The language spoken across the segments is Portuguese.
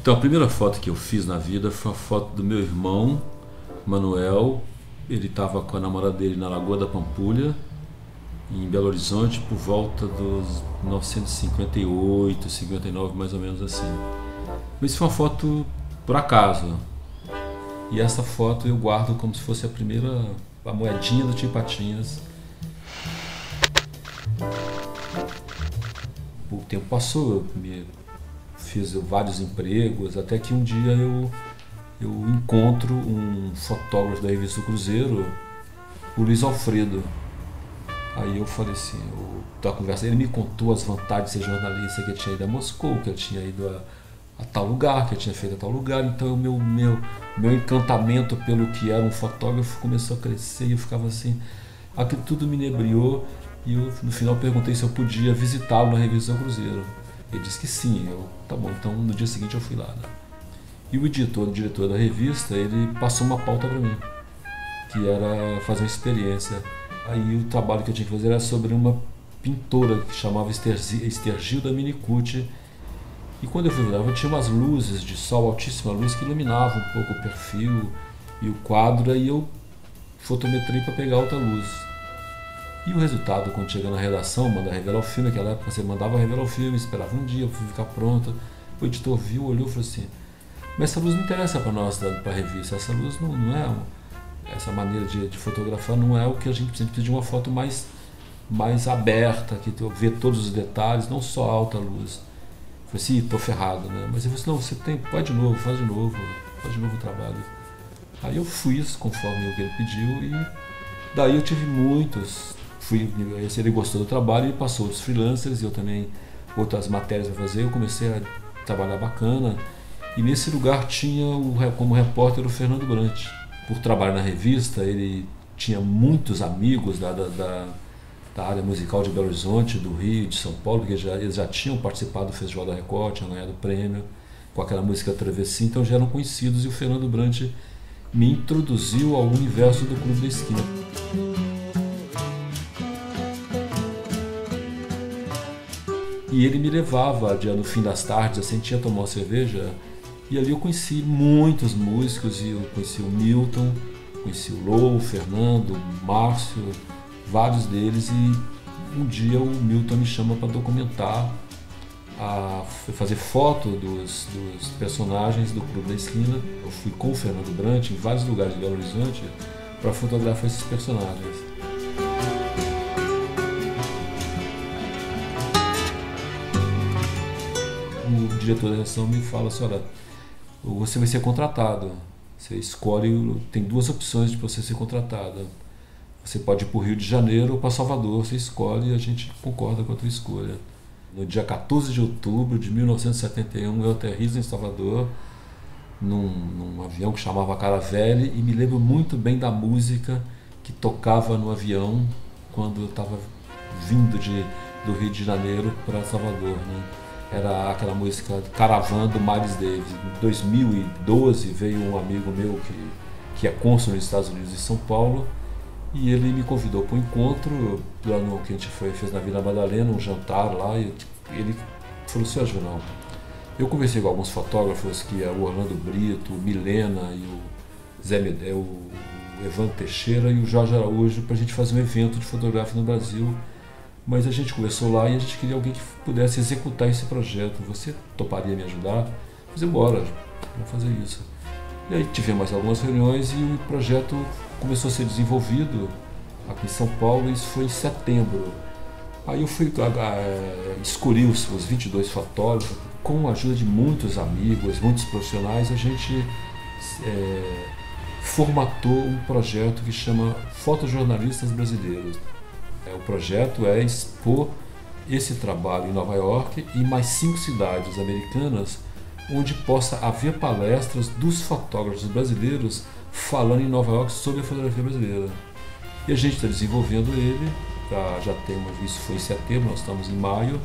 Então, a primeira foto que eu fiz na vida foi a foto do meu irmão, Manuel. Ele estava com a namorada dele na Lagoa da Pampulha, em Belo Horizonte, por volta dos 1958, 59, mais ou menos assim. Mas foi uma foto por acaso. E essa foto eu guardo como se fosse a primeira, a moedinha do Tio Patinhas. O tempo passou, eu me fiz vários empregos, até que um dia eu, eu encontro um fotógrafo da revista Cruzeiro, o Luiz Alfredo. Aí eu falei assim, eu, da conversa, ele me contou as vantagens de ser jornalista, que ele tinha ido a Moscou, que ele tinha ido a, a tal lugar, que ele tinha feito a tal lugar, então o meu, meu, meu encantamento pelo que era um fotógrafo começou a crescer e eu ficava assim, aquilo tudo me inebriou e eu, no final perguntei se eu podia visitá-lo na revista Cruzeiro. Ele disse que sim. Eu, tá bom, então no dia seguinte eu fui lá. Né? E o editor, o diretor da revista, ele passou uma pauta para mim, que era fazer uma experiência. Aí o trabalho que eu tinha que fazer era sobre uma pintora que chamava Estergilda Minicucci. E quando eu fui lá, eu tinha umas luzes de sol, altíssima luz, que iluminavam um pouco o perfil e o quadro, aí eu fotometrei para pegar outra luz. E o resultado, quando chega na redação, manda revelar o filme, naquela época você mandava revelar o filme, esperava um dia para ficar pronto. O editor viu, olhou e falou assim: Mas essa luz não interessa para nós, para a revista, essa luz não, não é. essa maneira de, de, fotografar não é o que a gente precisa, precisa de uma foto mais, mais aberta, que vê todos os detalhes, não só alta luz. Eu falei assim: tô ferrado, né? Mas ele falou assim: Não, você tem, pode de novo, faz de novo, faz de novo o trabalho. Aí eu fiz conforme o que ele pediu e daí eu tive muitos fui, ele gostou do trabalho e passou outros freelancers e eu também outras matérias a fazer. Eu comecei a trabalhar bacana e nesse lugar tinha o, como repórter o Fernando Brant. Por trabalhar na revista, ele tinha muitos amigos da, da, da, da área musical de Belo Horizonte, do Rio, de São Paulo, porque já, eles já tinham participado do Festival da Record, tinham ganhado prêmio com aquela música Travessia, então já eram conhecidos e o Fernando Brant me introduziu ao universo do Clube da Esquina. E ele me levava dia no fim das tardes, assim, tinha tomar uma cerveja. E ali eu conheci muitos músicos, e eu conheci o Milton, conheci o Lou, o Fernando, o Márcio, vários deles. E um dia o Milton me chama para documentar, a fazer foto dos, dos, personagens do Clube da Esquina. Eu fui com o Fernando Brant em vários lugares de Belo Horizonte para fotografar esses personagens. O diretor da redação me fala assim, olha, você vai ser contratado. Você escolhe, tem duas opções de você ser contratado. Você pode ir para o Rio de Janeiro ou para Salvador, você escolhe e a gente concorda com a tua escolha. No dia 14 de outubro de 1971, eu aterrizo em Salvador, num, num avião que chamava Caravelle, e me lembro muito bem da música que tocava no avião quando eu estava vindo de, do Rio de Janeiro para Salvador. Né? Era aquela música Caravan do Miles Davis. Em 2012 veio um amigo meu que, que é cônsul nos Estados Unidos e São Paulo e ele me convidou para um encontro lá no que a gente foi, fez na Vila Madalena, um jantar lá e ele falou assim, João, eu conversei com alguns fotógrafos que é o Orlando Brito, o Milena e o Zé Medel, o Evandro Teixeira e o Jorge Araújo para a gente fazer um evento de fotografia no Brasil mas a gente conversou lá e a gente queria alguém que pudesse executar esse projeto. Você toparia me ajudar? Falei, embora, vamos fazer isso. E aí tivemos mais algumas reuniões e o projeto começou a ser desenvolvido aqui em São Paulo, isso foi em setembro. Aí eu fui escolhi os, os 22 fotógrafos, com a ajuda de muitos amigos, muitos profissionais, a gente é, formatou um projeto que chama Fotojornalistas Brasileiros. É, o projeto é expor esse trabalho em Nova York e mais cinco cidades americanas onde possa haver palestras dos fotógrafos brasileiros falando em Nova York sobre a fotografia brasileira. E a gente está desenvolvendo ele, tá, já temos, isso foi em setembro, nós estamos em maio,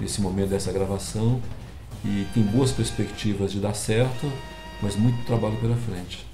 nesse momento dessa gravação, e tem boas perspectivas de dar certo, mas muito trabalho pela frente.